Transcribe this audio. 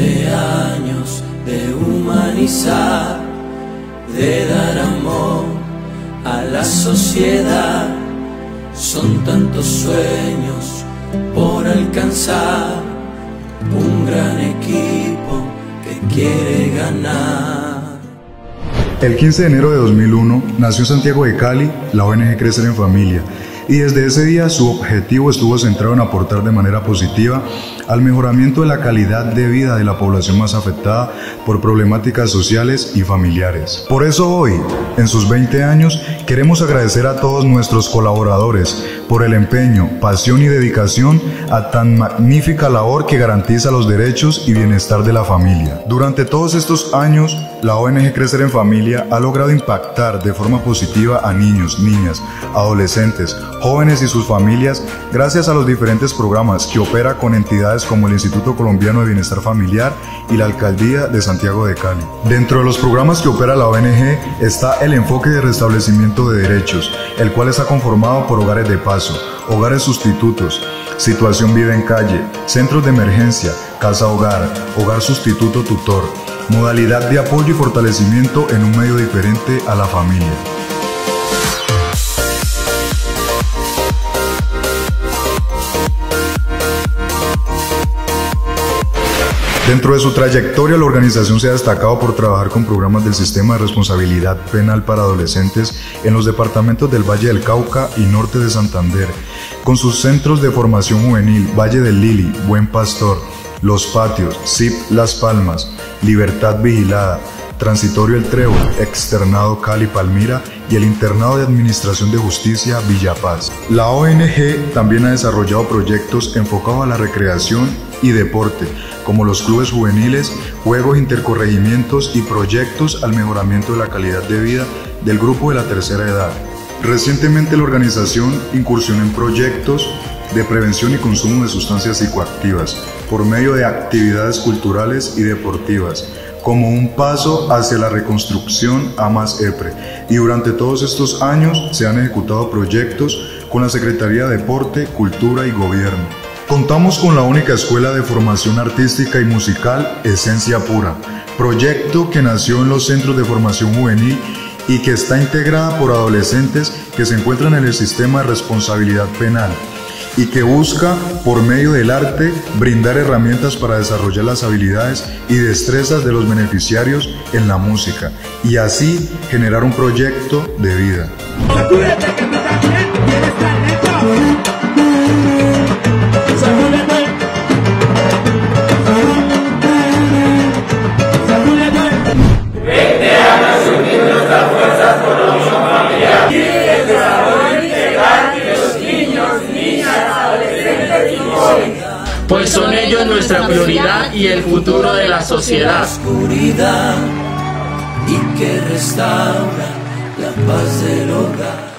de años de humanizar, de dar amor a la sociedad. Son tantos sueños por alcanzar, un gran equipo que quiere ganar. El 15 de enero de 2001 nació en Santiago de Cali la ONG Crecer en Familia y desde ese día su objetivo estuvo centrado en aportar de manera positiva al mejoramiento de la calidad de vida de la población más afectada por problemáticas sociales y familiares. Por eso hoy, en sus 20 años, queremos agradecer a todos nuestros colaboradores por el empeño, pasión y dedicación a tan magnífica labor que garantiza los derechos y bienestar de la familia. Durante todos estos años, la ONG Crecer en Familia ha logrado impactar de forma positiva a niños, niñas, adolescentes, jóvenes y sus familias gracias a los diferentes programas que opera con entidades como el Instituto Colombiano de Bienestar Familiar y la Alcaldía de Santiago de Cali. Dentro de los programas que opera la ONG está el enfoque de restablecimiento de derechos, el cual está conformado por hogares de paso, hogares sustitutos, situación vida en calle, centros de emergencia, casa hogar, hogar sustituto tutor, modalidad de apoyo y fortalecimiento en un medio diferente a la familia. Dentro de su trayectoria, la organización se ha destacado por trabajar con programas del Sistema de Responsabilidad Penal para Adolescentes en los departamentos del Valle del Cauca y Norte de Santander, con sus centros de formación juvenil Valle del Lili, Buen Pastor, Los Patios, SIP Las Palmas, Libertad Vigilada, Transitorio El Trébol, Externado Cali Palmira y el Internado de Administración de Justicia Villa Paz. La ONG también ha desarrollado proyectos enfocados a la recreación y deporte, como los clubes juveniles, juegos intercorregimientos y proyectos al mejoramiento de la calidad de vida del grupo de la tercera edad. Recientemente la organización incursionó en proyectos de prevención y consumo de sustancias psicoactivas por medio de actividades culturales y deportivas como un paso hacia la reconstrucción a más EPRE. Y durante todos estos años se han ejecutado proyectos con la Secretaría de Deporte, Cultura y Gobierno. Contamos con la única escuela de formación artística y musical Esencia Pura, proyecto que nació en los centros de formación juvenil y que está integrada por adolescentes que se encuentran en el sistema de responsabilidad penal y que busca, por medio del arte, brindar herramientas para desarrollar las habilidades y destrezas de los beneficiarios en la música y así generar un proyecto de vida. Pues son ellos nuestra prioridad y el futuro de la sociedad. Y que restaura la paz.